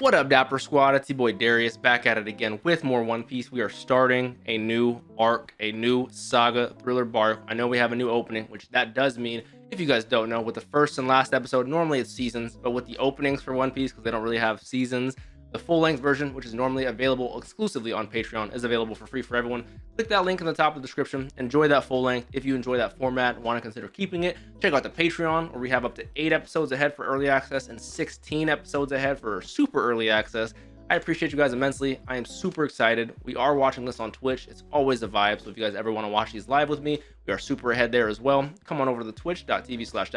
What up, Dapper Squad? It's your boy Darius back at it again with more One Piece. We are starting a new arc, a new saga, Thriller Bark. I know we have a new opening, which that does mean, if you guys don't know, with the first and last episode, normally it's seasons, but with the openings for One Piece, because they don't really have seasons, the full length version, which is normally available exclusively on Patreon, is available for free for everyone. Click that link in the top of the description. Enjoy that full length. If you enjoy that format and want to consider keeping it, check out the Patreon, where we have up to eight episodes ahead for early access and 16 episodes ahead for super early access. I appreciate you guys immensely. I am super excited. We are watching this on Twitch. It's always a vibe. So if you guys ever want to watch these live with me, we are super ahead there as well. Come on over to the twitch.tv slash.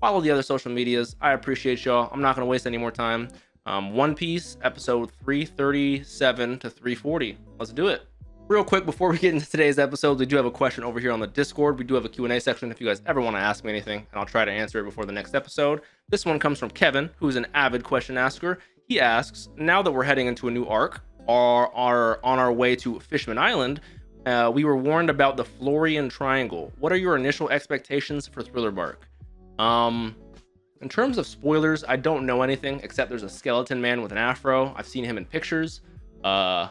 Follow the other social medias. I appreciate y'all. I'm not going to waste any more time. Um, One Piece episode 337 to 340. Let's do it. Real quick before we get into today's episode, we do have a question over here on the Discord. We do have a Q&A section if you guys ever want to ask me anything, and I'll try to answer it before the next episode. This one comes from Kevin, who's an avid question asker. He asks, now that we're heading into a new arc, are, are on our way to Fishman Island, uh, we were warned about the Florian Triangle. What are your initial expectations for Thriller Bark? Um, in terms of spoilers, I don't know anything except there's a skeleton man with an afro. I've seen him in pictures. Uh,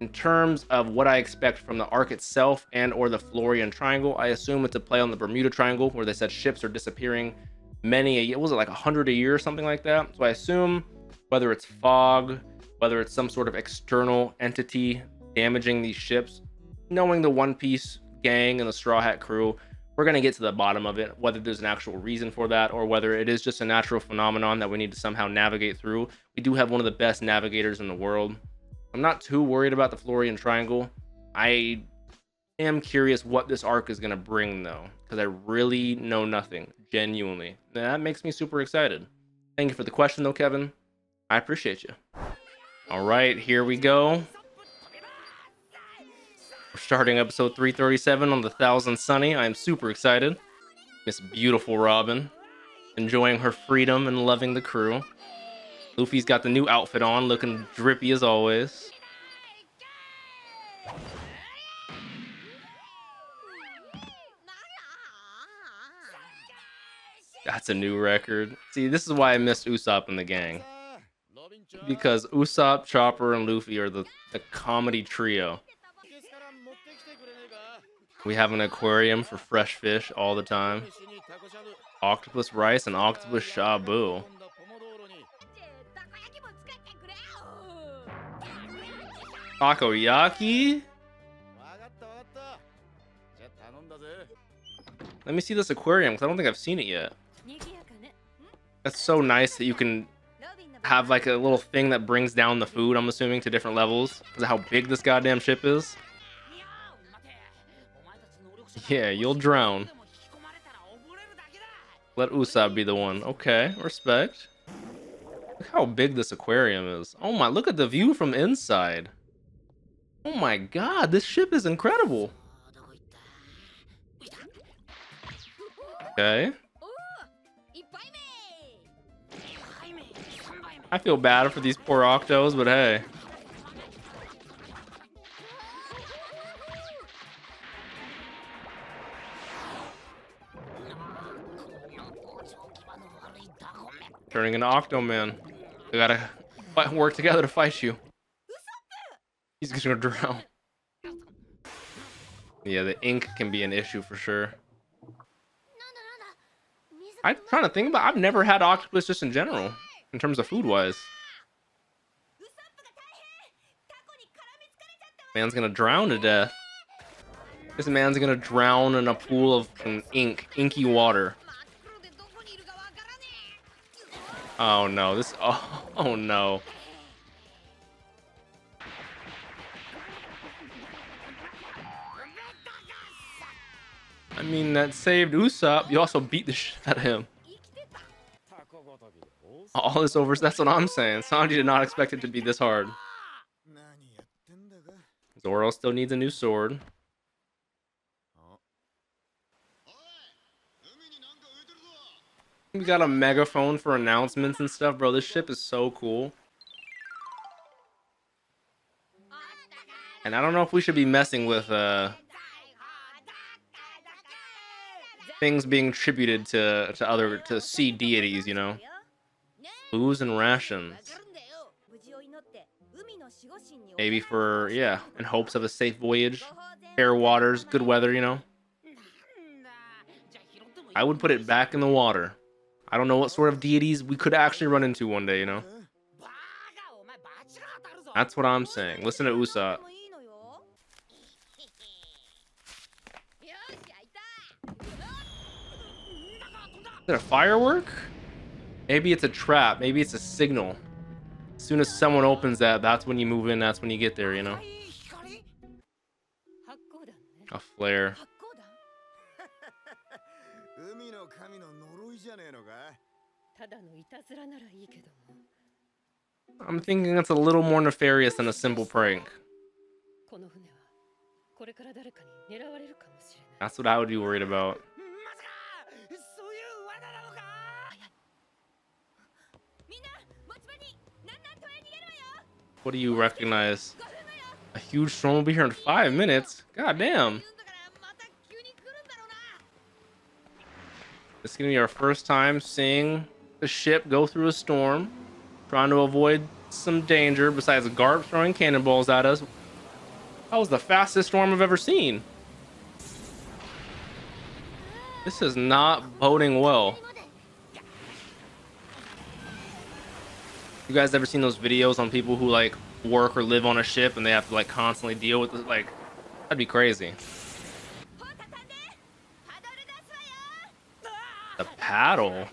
in terms of what I expect from the arc itself and or the Florian Triangle, I assume it's a play on the Bermuda Triangle where they said ships are disappearing many a year. Was it like a hundred a year or something like that? So I assume whether it's fog, whether it's some sort of external entity damaging these ships, knowing the One Piece gang and the Straw Hat crew, we're going to get to the bottom of it, whether there's an actual reason for that or whether it is just a natural phenomenon that we need to somehow navigate through. We do have one of the best navigators in the world. I'm not too worried about the Florian Triangle. I am curious what this arc is going to bring, though, because I really know nothing, genuinely. That makes me super excited. Thank you for the question, though, Kevin. I appreciate you. All right, here we go. We're starting episode 337 on the Thousand Sunny. I am super excited. Miss Beautiful Robin. Enjoying her freedom and loving the crew. Luffy's got the new outfit on, looking drippy as always. That's a new record. See, this is why I missed Usopp and the gang. Because Usopp, Chopper, and Luffy are the, the comedy trio. We have an aquarium for fresh fish all the time. Octopus rice and octopus shabu. Takoyaki? Let me see this aquarium because I don't think I've seen it yet. That's so nice that you can have like a little thing that brings down the food, I'm assuming, to different levels because of how big this goddamn ship is. Yeah, you'll drown. Let Usopp be the one. Okay, respect. Look how big this aquarium is. Oh my, look at the view from inside. Oh my god, this ship is incredible. Okay. I feel bad for these poor octos, but hey. Turning into Octoman. We gotta work together to fight you. He's gonna drown. Yeah, the ink can be an issue for sure. I'm trying to think about. I've never had octopus just in general, in terms of food wise. Man's gonna drown to death. This man's gonna drown in a pool of ink, inky water. Oh no, this oh, oh no. I mean that saved Usopp. You also beat the shit out of him. All this over that's what I'm saying. Sanji did not expect it to be this hard. Zoro still needs a new sword. We got a megaphone for announcements and stuff, bro. This ship is so cool. And I don't know if we should be messing with uh things being attributed to to other to sea deities, you know. Booze and rations. Maybe for, yeah, in hopes of a safe voyage, fair waters, good weather, you know? I would put it back in the water. I don't know what sort of deities we could actually run into one day, you know? That's what I'm saying. Listen to Usopp. Is it a firework? Maybe it's a trap. Maybe it's a signal. As soon as someone opens that, that's when you move in. That's when you get there, you know? A flare. I'm thinking it's a little more nefarious than a simple prank. That's what I would be worried about. What do you recognize? A huge storm will be here in five minutes? God damn. Is gonna be our first time seeing the ship go through a storm, trying to avoid some danger besides Garp throwing cannonballs at us. That was the fastest storm I've ever seen. This is not boding well. You guys ever seen those videos on people who like work or live on a ship and they have to like constantly deal with it? Like, that'd be crazy. The paddle.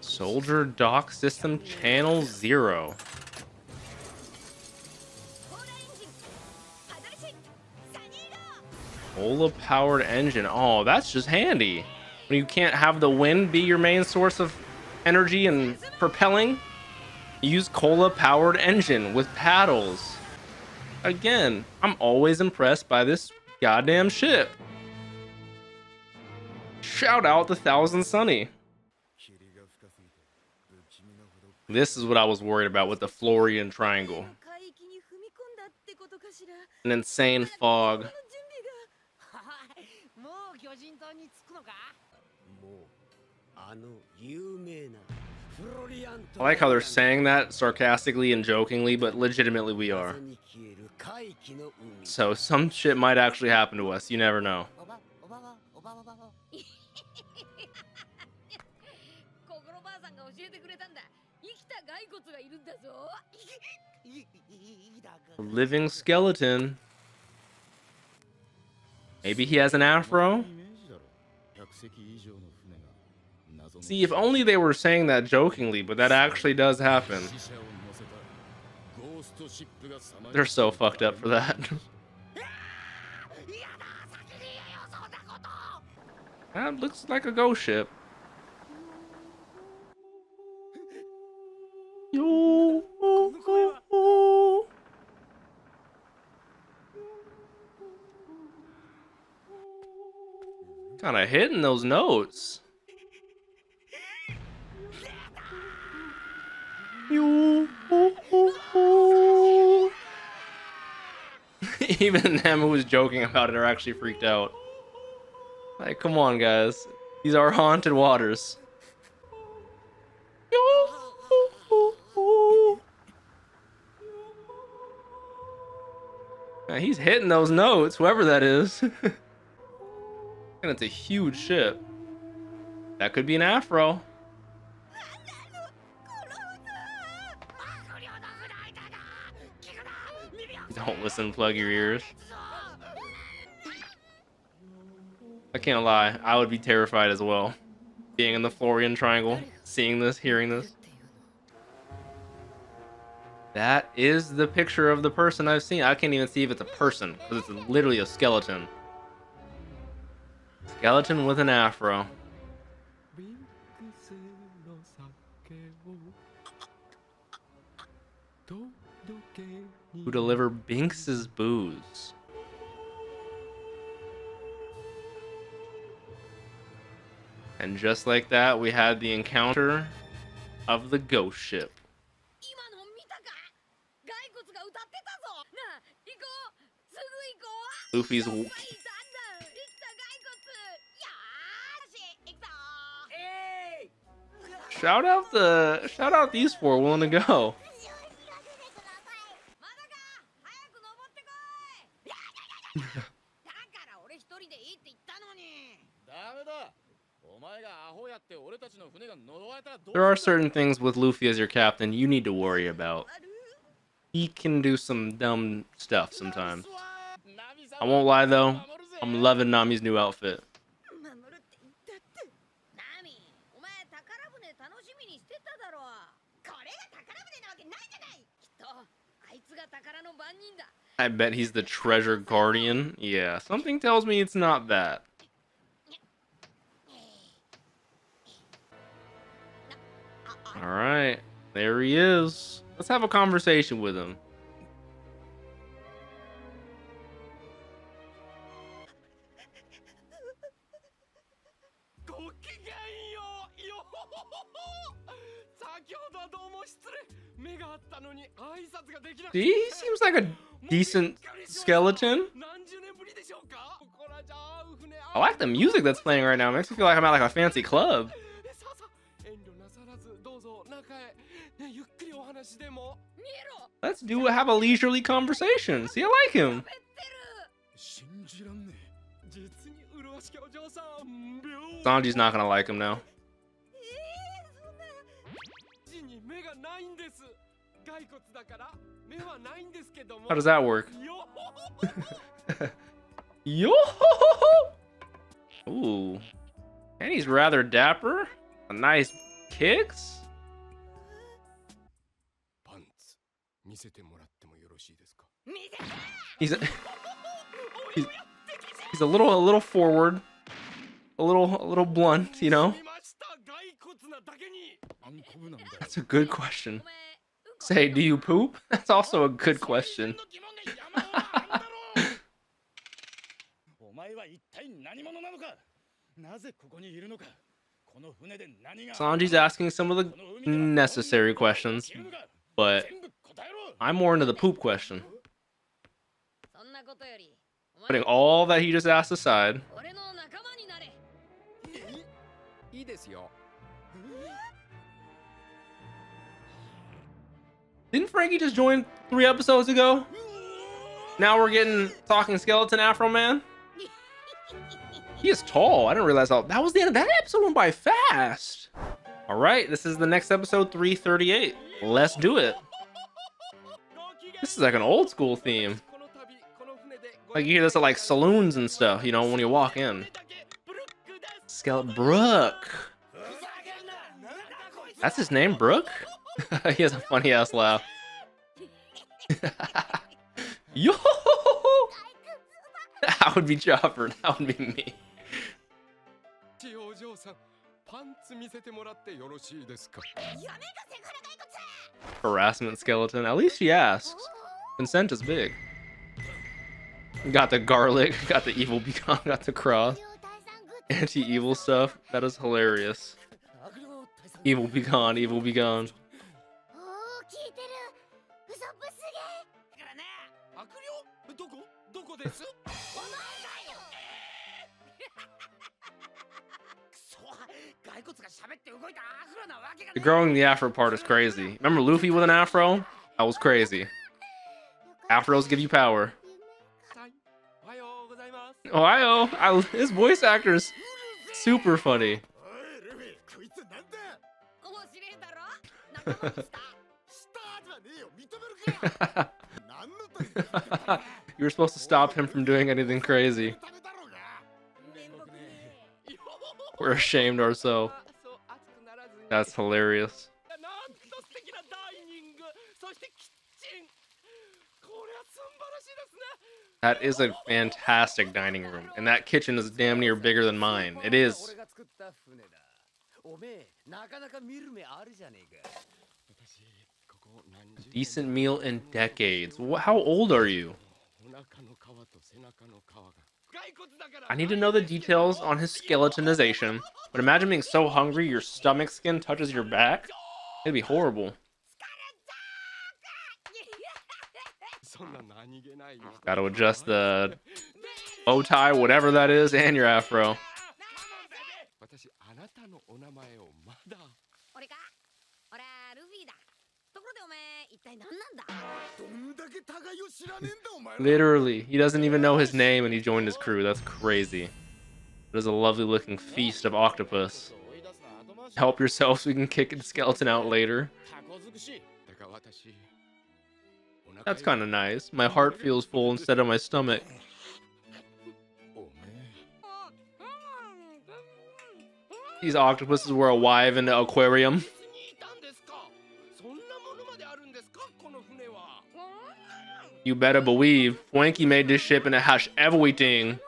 Soldier dock system channel zero. Cola powered engine. Oh, that's just handy. When you can't have the wind be your main source of energy and propelling, use cola powered engine with paddles. Again, I'm always impressed by this goddamn ship. Shout out to Thousand Sunny. This is what I was worried about with the Florian Triangle. An insane fog. I like how they're saying that sarcastically and jokingly, but legitimately we are. So some shit might actually happen to us. You never know. living skeleton. Maybe he has an afro? See, if only they were saying that jokingly, but that actually does happen. They're so fucked up for that. that looks like a ghost ship. Yo. Kind of hitting those notes. Even them who was joking about it are actually freaked out. Like, come on, guys. These are haunted waters. Man, he's hitting those notes, whoever that is. And it's a huge ship. That could be an afro. Don't listen, plug your ears. I can't lie, I would be terrified as well. Being in the Florian Triangle, seeing this, hearing this. That is the picture of the person I've seen. I can't even see if it's a person, because it's literally a skeleton. Skeleton with an afro. Deliver Binks's booze. And just like that, we had the encounter of the ghost ship. Luffy's Shout out the shout out these four willing to go. are certain things with Luffy as your captain you need to worry about. He can do some dumb stuff sometimes. I won't lie though, I'm loving Nami's new outfit. I bet he's the treasure guardian. Yeah, something tells me it's not that. All right. There he is. Let's have a conversation with him. See, he seems like a decent skeleton. Oh, I like the music that's playing right now. It makes me feel like I'm at like a fancy club. Let's do have a leisurely conversation. See, I like him. Sanji's not gonna like him now. How does that work? Yo! Ooh. And he's rather dapper. A nice kicks. 見せてもらってもよろしいですか見て He's a, he's, he's a little a little forward. A little a little blunt, you know? 見ました骸骨なだけにあんこぶなんだよ That's a good question. お前うんこ Say, do you poop? That's also a good question. それ以前の疑問が山ほどあるだろうお前は一体何者なのかなぜここにいるのかこの船で何が Sanji's asking some of the necessary questions, but 全部答えろ I'm more into the poop question. Putting all that he just asked aside. Didn't Franky just join three episodes ago? Now we're getting Talking Skeleton Afro Man? He is tall. I didn't realize how... That was the end of that episode went by fast. All right, this is the next episode, 338. Let's do it. This is like an old school theme. Like you hear this at like saloons and stuff, you know, when you walk in. Skeleton Brook. That's his name, Brook? he has a funny ass laugh. Yo! That would be Chopper. That would be me. ちお嬢さんパンツ見せてもらってよろしいですかやめかせから骸骨 Harassment skeleton. At least she asks. Consent is big. Got the garlic, got the evil beacon, got the cross. Anti evil stuff. That is hilarious. Evil beacon, evil beacon. Growing the afro part is crazy. Remember Luffy with an afro? That was crazy. Afros give you power. Ohio, I, his voice actor is super funny. you were supposed to stop him from doing anything crazy. We're ashamed ourselves. That's hilarious. That is a fantastic dining room, and that kitchen is damn near bigger than mine. It is. A decent meal in decades. How old are you? I need to know the details on his skeletonization, but imagine being so hungry your stomach skin touches your back. It'd be horrible. Gotta adjust the bow tie, whatever that is, and your afro. Literally, he doesn't even know his name and he joined his crew. That's crazy. There's a lovely looking feast of octopus. Help yourselves, we can kick the skeleton out later. That's kind of nice. My heart feels full instead of my stomach. These octopuses were alive in the aquarium. You better believe Franky made this ship and it has everything.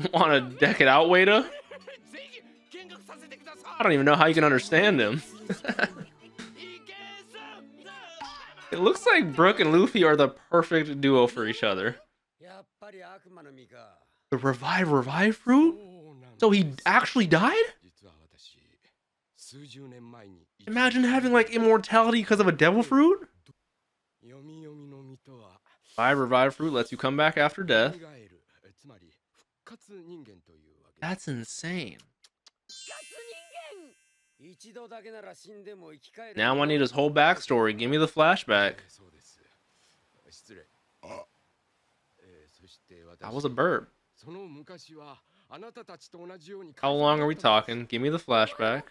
Want to deck it out, waiter? I don't even know how you can understand him. it looks like Brook and Luffy are the perfect duo for each other. The revive revive fruit? So he actually died? Imagine having like immortality because of a devil fruit? By revive fruit lets you come back after death. That's insane. Now I need his whole backstory. Give me the flashback. That was a burp. How long are we talking? Give me the flashback.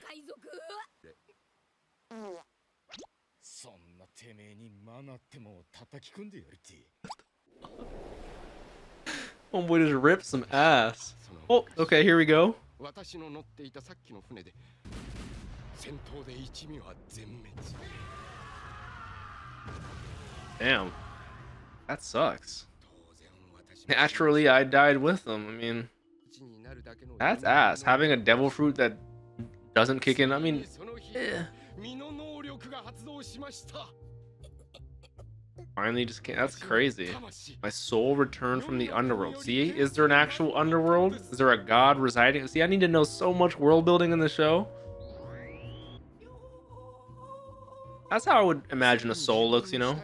Homeboy just ripped some ass. Oh, okay, here we go. Damn. That sucks. Naturally, I died with them. I mean, that's ass. Having a devil fruit that doesn't kick in, I mean, yeah. Finally just came. That's crazy. My soul returned from the underworld. See, is there an actual underworld? Is there a god residing? See, I need to know so much world building in the show. That's how I would imagine a soul looks, you know?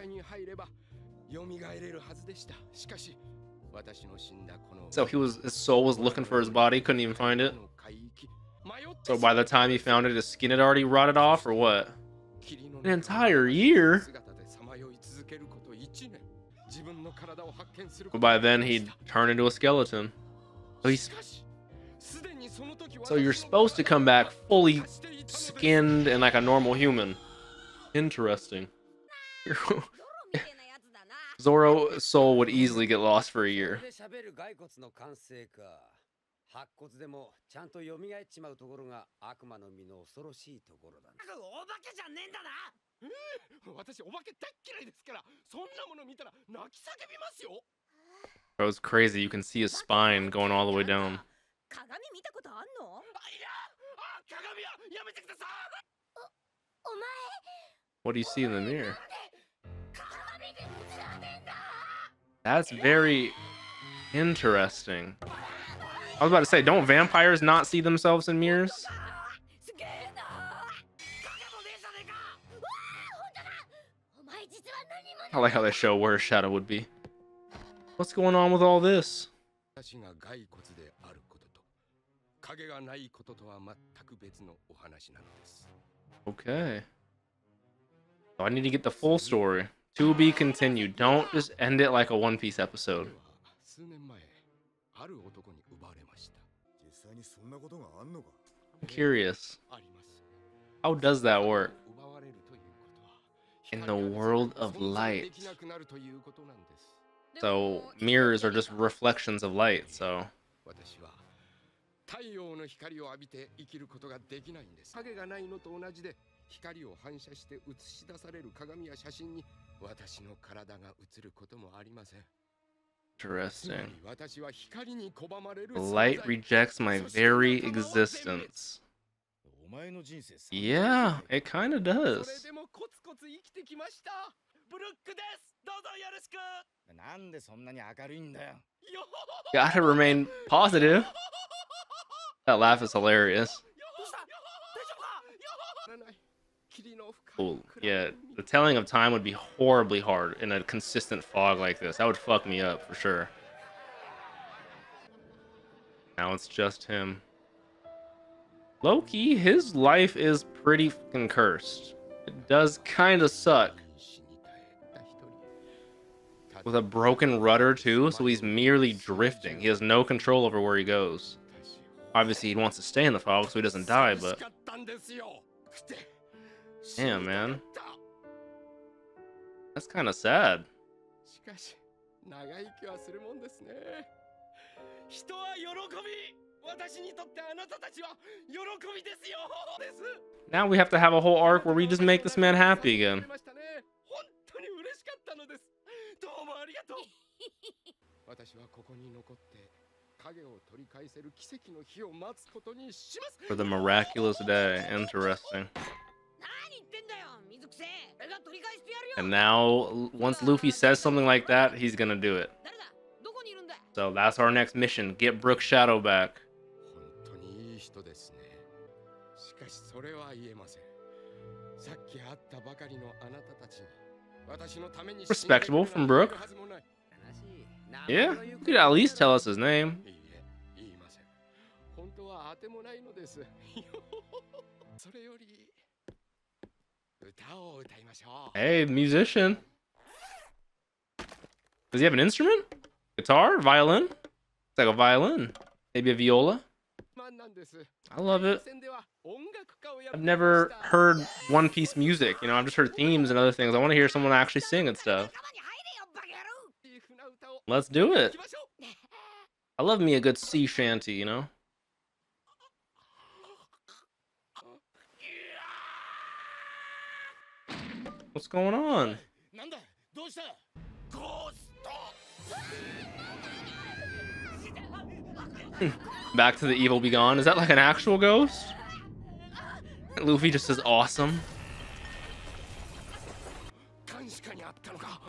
So he was his soul was looking for his body, couldn't even find it. So by the time he found it, his skin had already rotted off, or what? An entire year? But by then he'd turn into a skeleton. So he's so you're supposed to come back fully skinned and like a normal human. Interesting. Zoro's soul would easily get lost for a year. That was crazy. You can see his spine going all the way down. What do you see in the mirror? That's very interesting. I was about to say, don't vampires not see themselves in mirrors? I like how they show where a Shadow would be. What's going on with all this? 私が骸骨であることと影がないこととは全く別のお話なのです Okay. So I need to get the full story. To be continued. Don't just end it like a One Piece こ episode. れは数年前ある男に奪われました実際にそんなことがあんのか I'm curious. あります How does that work? 奪われるということは In the 光が world of 存在 light. できなくなるということなんです So mirrors are just reflections of light. So 私は太陽の光を浴びて生きることができないんです影がないのと同じで光を反射して映し出される鏡や写真に私の体が映ることもありませんつま interesting. り私は光に拒まれる The 存 light 在 rejects my very existence. お前の人生さ Yeah, it kind of そ does. れでもコツコツ生きてきましたブルックですどうぞよろしくなんでそんなに明るいんだよよ Gotta remain positive. That laugh is hilarious. どうした大丈夫かならない霧の深い Cool. 暗 Yeah, い the telling of time would be horribly hard in a consistent fog like this. That would fuck me up for sure. Now it's just him. Low key, his life is pretty fucking cursed. It does kind of suck. with a broken rudder too, so he's merely drifting. He has no control over where he goes. Obviously, he wants to stay in the fog so he doesn't die, but... Damn, man. That's kind of sad. Now we have to have a whole arc where we just make this man happy again. 本当に嬉しかったのですどうもありがとう私はここに残って影を取り返せる奇跡の日を待つことにします For the miraculous day. Interesting. 何言ってんだよ水くせえ俺が取り返してやるよ And now, once Luffy says something like that, he's gonna do it. 誰だどこにいるんだ So that's our next mission. Get Brook Shadow back. 本当にいい人ですねしかしそれは言えませんさっき会ったばかりのあなたたちに私のために Respectable from Brook. Yeah, you could at least tell us his name. Hey, musician. Does he have an instrument? Guitar? Violin? It's like a violin. Maybe a viola? I love it. I've never heard One Piece music. You know, I've just heard themes and other things. I want to hear someone actually sing and stuff. Let's do it. I love me a good sea shanty, you know? What's going on? Back to the evil be gone. Is that like an actual ghost? Luffy just says awesome.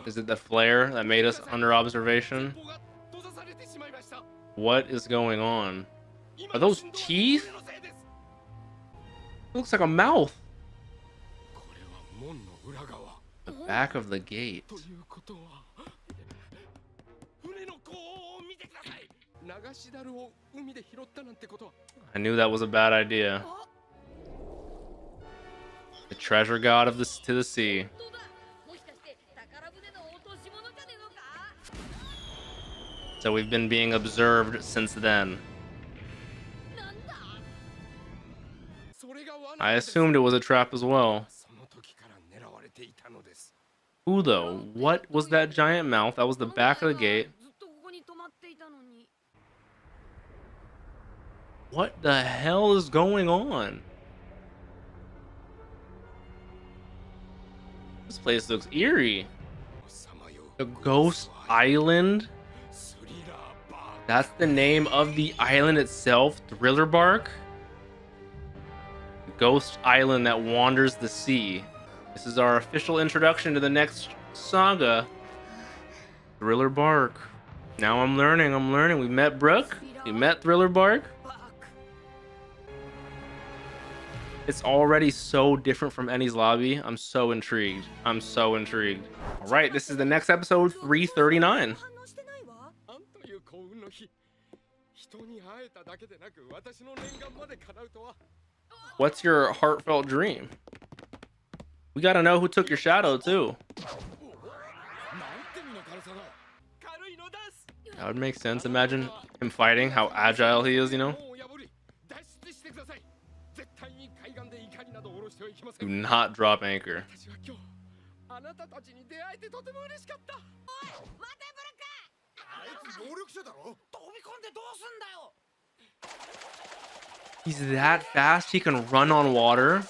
Is it the flare that made us under observation? What is going on? Are those teeth? It looks like a mouth. The back of the gate. I knew that was a bad idea. The treasure god of this to the sea. So we've been being observed since then. I assumed it was a trap as well. Who though? What was that giant mouth? That was the back of the gate. What the hell is going on? This place looks eerie. The Ghost Island? That's the name of the island itself, Thriller Bark? The ghost Island that wanders the sea. This is our official introduction to the next saga, Thriller Bark. Now I'm learning, I'm learning. We met Brook, we met Thriller Bark. It's already so different from Enies Lobby. I'm so intrigued. I'm so intrigued. All right, this is the next episode, 339. What's your heartfelt dream? We gotta know who took your shadow, too. That would make sense. Imagine him fighting, how agile he is, you know? Do not drop anchor. He's that fast, he can run on water?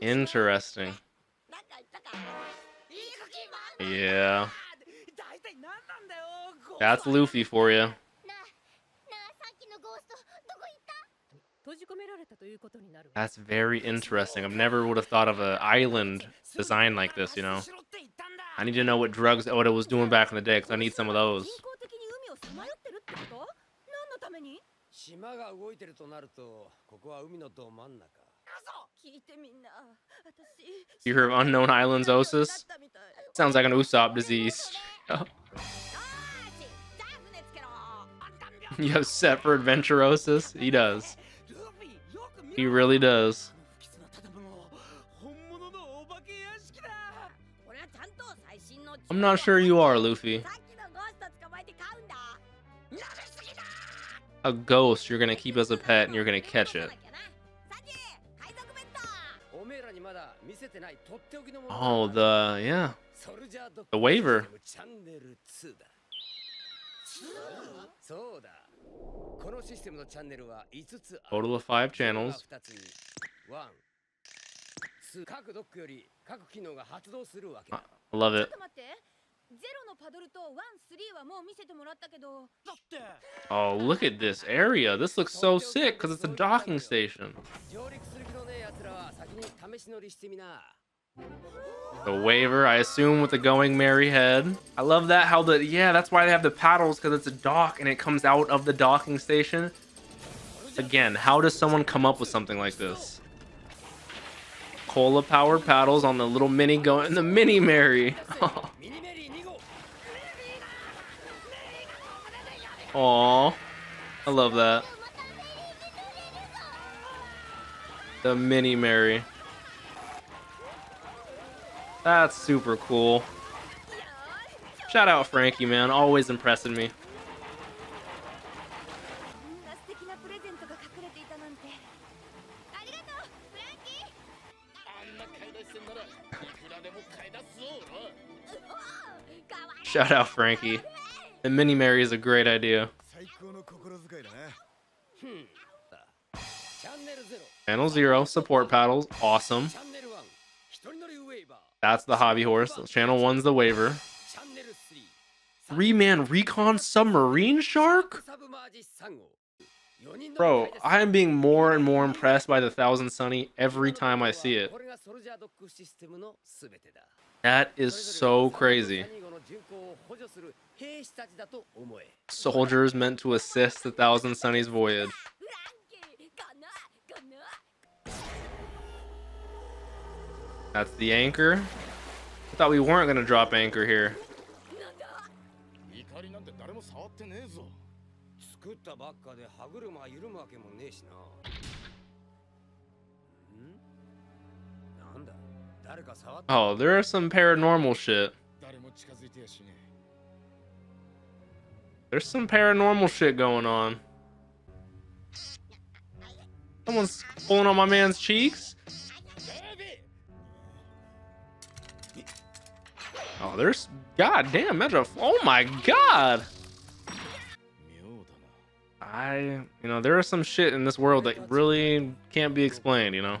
Interesting. Yeah. That's Luffy for you. That's very interesting. I've never would have thought of an island design like this, you know? しろって言ったんだ I need to know what drugs Oda was doing back in the day, because I need some of those. 人工的に海をさまよってるってこと何のために島が動いてるとなるとここは海のど真ん中聞いてみんな私 You heard of unknown islands osis? だったみたい Sounds like an Usopp disease. よーしじゃあ船つけろ You have set for Adventurosis? He does. He really does. I'm not sure you are, Luffy. A ghost you're gonna keep as a pet and you're gonna catch it. Oh, the, yeah. The Waver. Total of five channels. 2つにワンツー各ドックより各機能が発動するわけだ I love ちょ it. っと待ってゼロのパドルとワンスリーはもう見せてもらったけどだって Oh, look at this area. This looks so sick because it's a docking station. 上陸する気のねえ奴らは先に試し乗りしてみな The waver, I assume, with the going merry head. I love that how the yeah, that's why they have the paddles because it's a dock and it comes out of the docking station. Again, how does someone come up with something like this? Cola power paddles on the little mini going the mini merry. Aww, I love that. The mini merry. That's super cool. Shout out Franky, man. Always impressing me. Shout out Franky. The mini Mary is a great idea. Channel Zero support paddles, awesome. That's the hobby horse. Channel one's the Waver. Three man recon submarine shark? Bro, I am being more and more impressed by the Thousand Sunny every time I see it. That is so crazy. Soldiers meant to assist the Thousand Sunny's voyage. That's the anchor. I thought we weren't going to drop anchor here. Oh, there are some paranormal shit. There's some paranormal shit going on. Someone's pulling on my man's cheeks. Oh, there's goddamn Metro. Oh my god. I, you know, there is some shit in this world that really can't be explained, you know.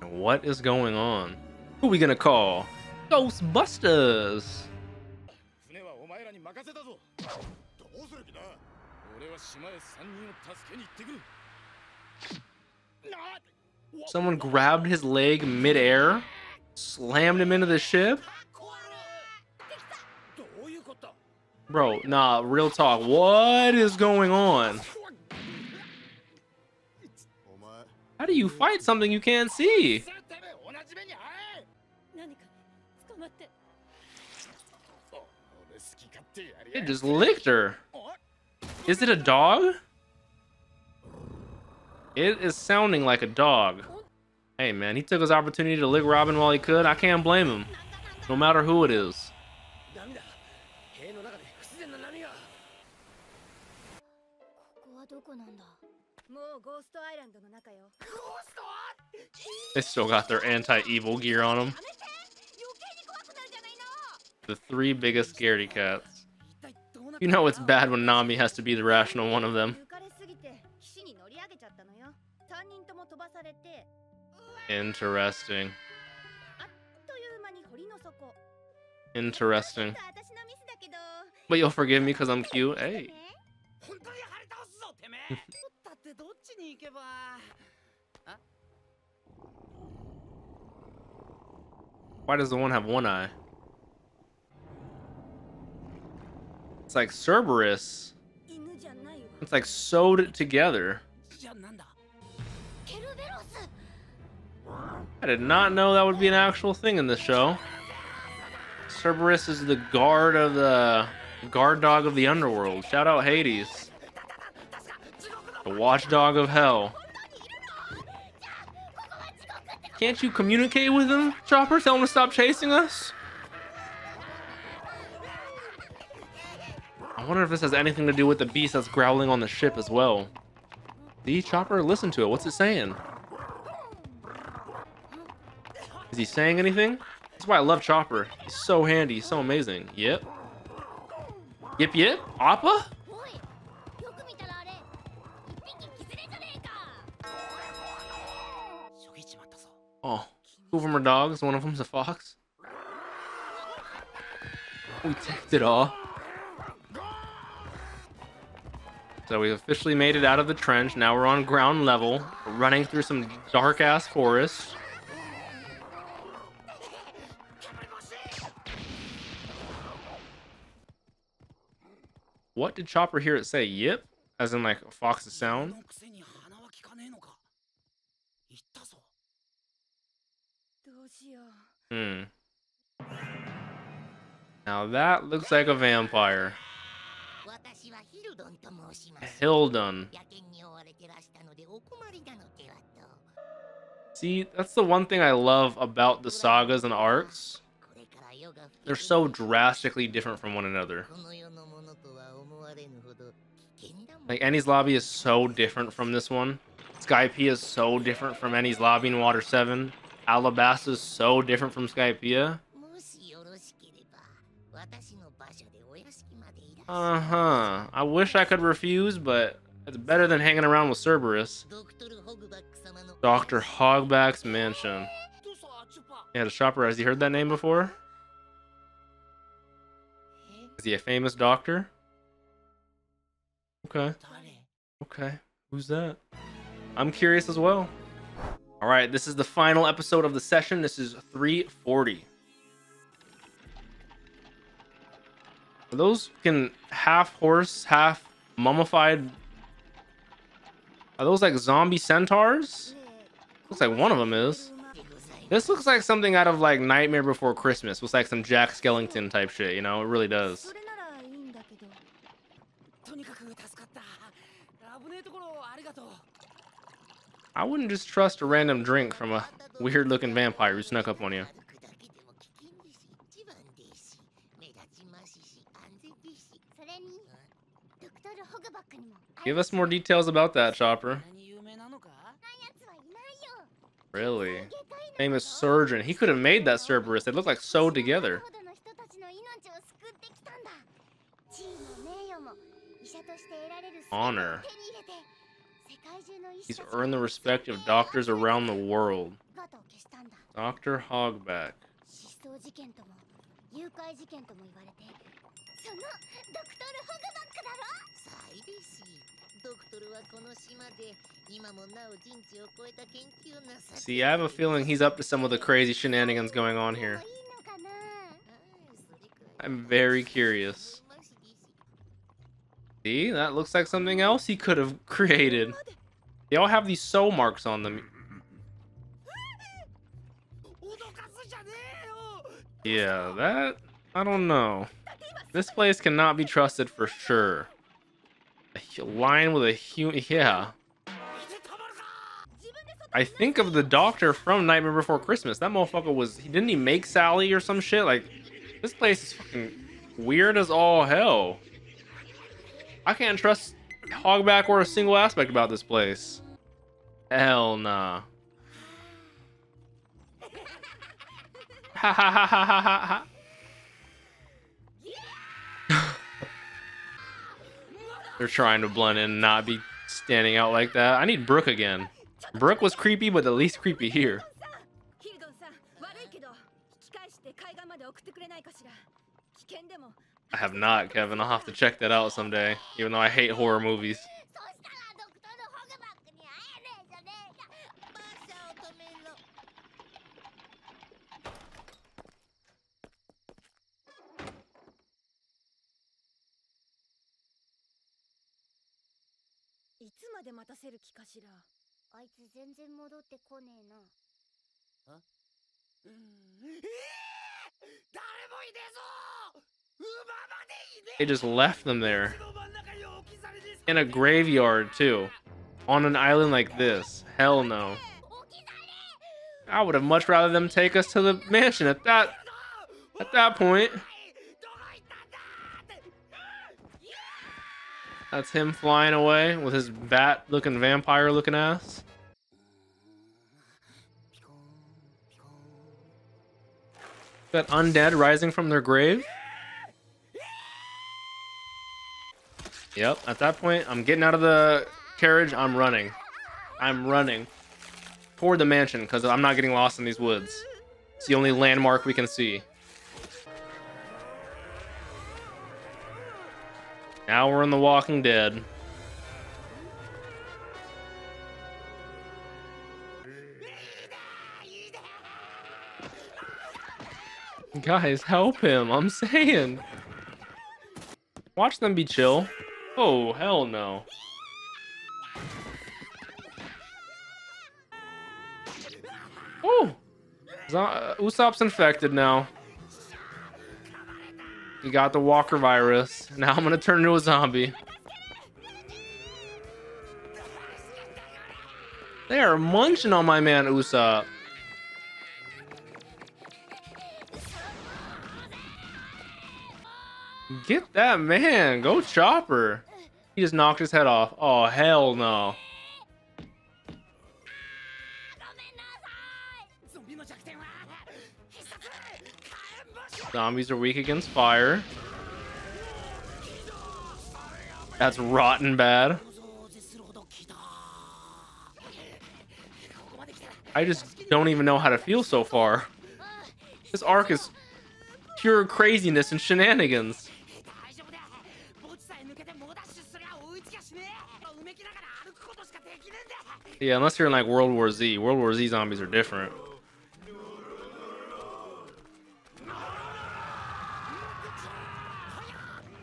What is going on? Who we gonna call? Ghostbusters! Someone grabbed his leg midair, slammed him into the ship. Bro, nah, real talk. What is going on? How do you fight something you can't see? It just licked her. Is it a dog? It is sounding like a dog. Hey, man, he took his opportunity to lick Robin while he could. I can't blame him, no matter who it is. They still got their anti-evil gear on them. The three biggest scaredy cats. You know it's bad when Nami has to be the rational one of them. Interesting. Interesting. But you'll forgive me because I'm cute? Hey. Why does the one have one eye? It's like Cerberus. It's like sewed together. I did not know that would be an actual thing in this show. Cerberus is the guard of the guard dog of the underworld. Shout out Hades. The watchdog of hell. Can't you communicate with him, Chopper? Tell him to stop chasing us? I wonder if this has anything to do with the beast that's growling on the ship as well. See, Chopper, listen to it. What's it saying? Is he saying anything? That's why I love Chopper. He's so handy. He's so amazing. Yep. Yip yip? Appa? Oh, two of them are dogs, one of them's a fox. We ticked it all. So we've officially made it out of the trench. Now we're on ground level, we're running through some dark-ass forest. What did Chopper hear it say? Yip? As in like fox's sound? Hmm. Now that looks like a vampire. Hildon. See, that's the one thing I love about the sagas and arcs. They're so drastically different from one another. Like Enies Lobby is so different from this one. Sky Skypiea is so different from Enies Lobby in Water 7. Alabasta is so different from Skypiea. Uh-huh. I wish I could refuse, but it's better than hanging around with Cerberus. Dr. Hogback's mansion. Yeah, the Chopper, has he heard that name before? Is he a famous doctor? Okay. Okay. Who's that? I'm curious as well. All right, this is the final episode of the session. This is 340. Are those can half horse, half mummified? Are those like zombie centaurs? Looks like one of them is. This looks like something out of like Nightmare Before Christmas. Looks like some Jack Skellington type shit, you know? It really does. I wouldn't just trust a random drink from a weird-looking vampire who snuck up on you. Give us more details about that, Chopper. Really? Famous surgeon. He could have made that Cerberus. They look like sewed together. Honor. He's earned the respect of doctors around the world. Dr. Hogback. See, I have a feeling he's up to some of the crazy shenanigans going on here. I'm very curious. See, that looks like something else he could have created. They all have these so marks on them. Yeah, that... I don't know. This place cannot be trusted for sure. A lion with a human... Yeah. I think of the doctor from Nightmare Before Christmas. That motherfucker was... He, didn't he make Sally or some shit? Like, this place is fucking weird as all hell. I can't trust Hogback or a single aspect about this place. Hell nah. Ha ha ha ha ha ha ha. They're trying to blend in and not be standing out like that. I need Brook again. Brook was creepy, but the least creepy here. I have not, Kevin. I'll have to check that out someday, even though I hate horror movies. で待たせる気かしらあいつ全然戻ってこねえな They just left them there. In a graveyard, too. On an island like this. Hell no. I would have much rather them take us to the mansion at that at that point. That's him flying away with his bat looking vampire looking ass. Got undead rising from their grave. Yep, at that point, I'm getting out of the carriage. I'm running. I'm running toward the mansion because I'm not getting lost in these woods. It's the only landmark we can see. Now we're in The Walking Dead. Guys, help him. I'm saying. Watch them be chill. Oh, hell no. Oh! Usopp's infected now. He got the walker virus. Now I'm gonna turn into a zombie. They are munching on my man Usopp. Get that man. Go chopper. He just knocked his head off. Oh, hell no. Zombies are weak against fire. That's rotten bad. I just don't even know how to feel so far. This arc is pure craziness and shenanigans. Yeah, unless you're in like World War Z. World War Z zombies are different.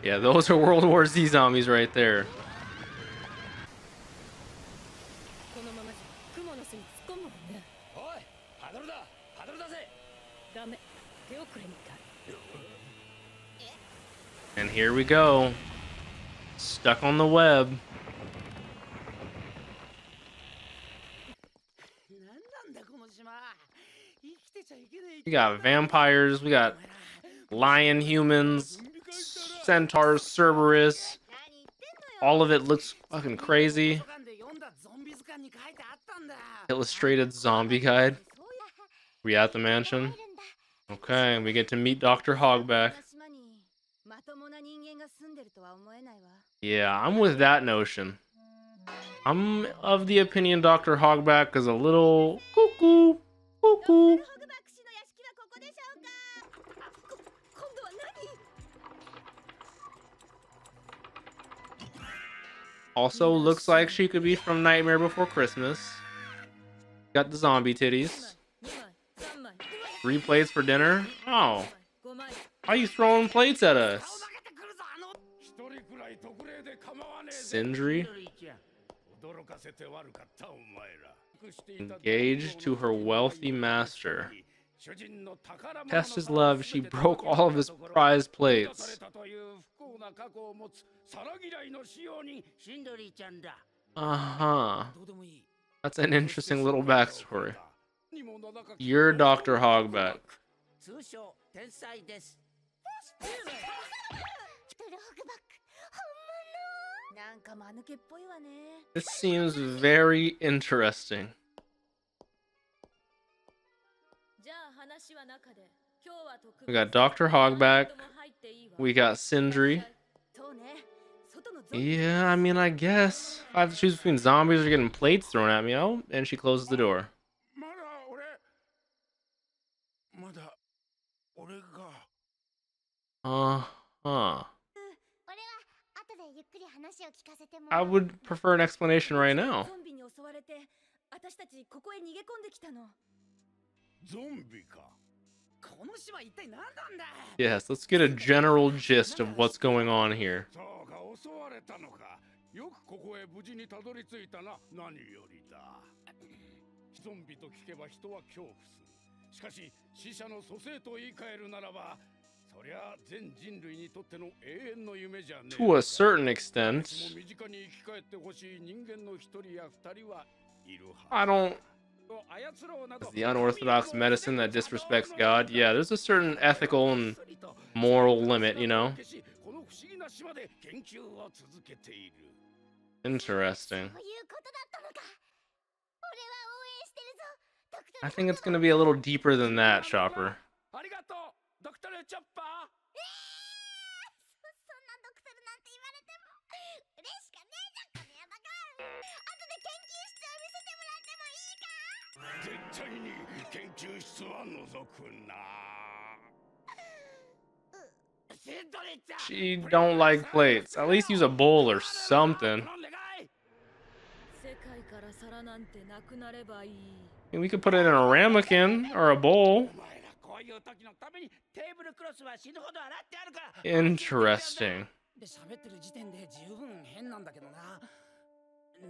Yeah, those are World War Z zombies right there. And here we go. Stuck on the web. We got vampires, we got lion humans, centaurs, Cerberus. All of it looks fucking crazy. Illustrated zombie guide. We at the mansion. Okay, we get to meet Dr. Hogback. Yeah, I'm with that notion. I'm of the opinion Dr. Hogback is a little cuckoo, cuckoo. Also looks like she could be from Nightmare Before Christmas. Got the zombie titties. Replays for dinner? Oh. Why are you throwing plates at us? Cindry? Engaged to her wealthy master. Test his love, she broke all of his prize plates. Uh-huh. That's an interesting little backstory. You're Dr. Hogback. This seems very interesting. We got Dr. Hogback. We got Cindry. Yeah, I mean, I guess. I have to choose between zombies or getting plates thrown at me. Oh, and she closes the door. Uh huh. I would prefer an explanation right now. Yes, let's get a general gist of what's going on here. To a certain extent, I don't it's the unorthodox medicine that disrespects God. Yeah, there's a certain ethical and moral limit, you know? Interesting. I think it's going to be a little deeper than that, Chopper. 絶対に研究室は覗くなセントリッチャー She don't like plates. At least use a bowl or something. 頼んでかい世界から皿なんてなくなればいい I mean, we could put it in a ramekin or a bowl. お前らこういう時のためにテーブルクロスは死ぬほど洗ってあるから Interesting. で喋ってる時点で十分変なんだけどな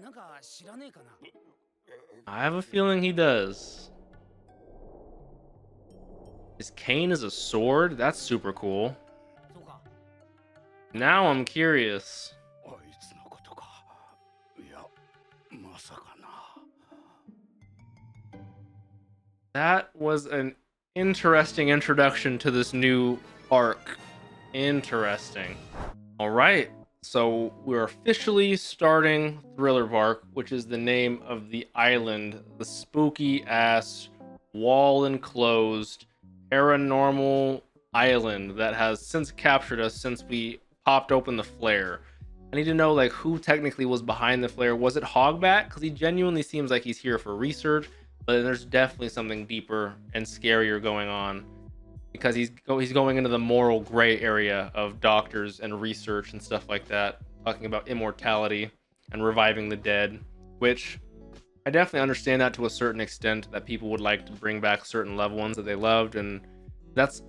なんか知らねえかな I have a feeling he does. His cane is a sword? That's super cool. Now I'm curious. That was an interesting introduction to this new arc. Interesting. All right. So we're officially starting Thriller Bark, which is the name of the island, the spooky ass, wall enclosed, paranormal island that has since captured us since we popped open the flare. I need to know like who technically was behind the flare. Was it Hogback? Because he genuinely seems like he's here for research but there's definitely something deeper and scarier going on because he's go- he's going into the moral gray area of doctors and research and stuff like that, talking about immortality and reviving the dead, which I definitely understand that to a certain extent that people would like to bring back certain loved ones that they loved and that's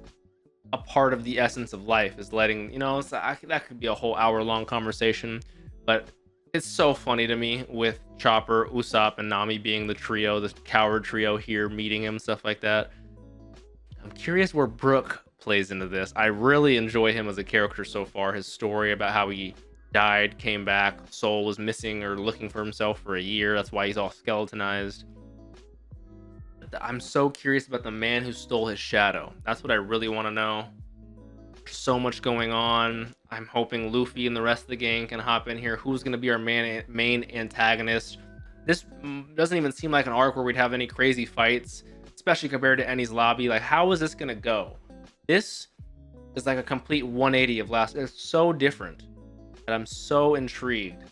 a part of the essence of life is letting you know I, that could be a whole hour long conversation but it's so funny to me with Chopper, Usopp, and Nami being the trio, the coward trio here, meeting him, stuff like that. I'm curious where Brook plays into this. I really enjoy him as a character so far. His story about how he died, came back, Soul was missing or looking for himself for a year. That's why he's all skeletonized. I'm so curious about the man who stole his shadow. That's what I really want to know. There's so much going on. I'm hoping Luffy and the rest of the gang can hop in here. Who's going to be our main main antagonist? This doesn't even seem like an arc where we'd have any crazy fights, especially compared to Enies Lobby. Like, how is this to go? This is like a complete 180 of last. It's so different and I'm so intrigued,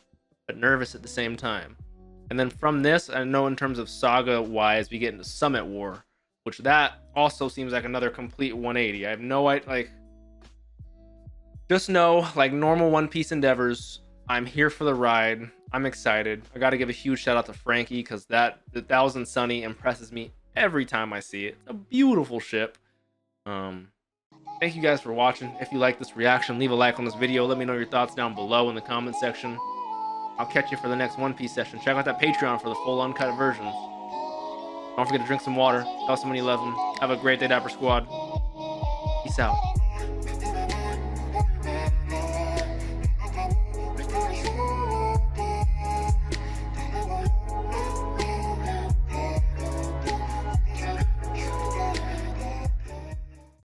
but nervous at the same time. And then from this, I know in terms of saga wise, we get into Summit War, which that also seems like another complete 180. I have no idea, like just know, like normal One Piece endeavors, I'm here for the ride. I'm excited. I got to give a huge shout out to Franky because that the Thousand Sunny impresses me every time I see it. It's a beautiful ship. Um, thank you guys for watching. If you like this reaction, leave a like on this video. Let me know your thoughts down below in the comment section. I'll catch you for the next One Piece session. Check out that Patreon for the full uncut versions. Don't forget to drink some water. Tell someone you love them. Have a great day, Dapper Squad. Peace out.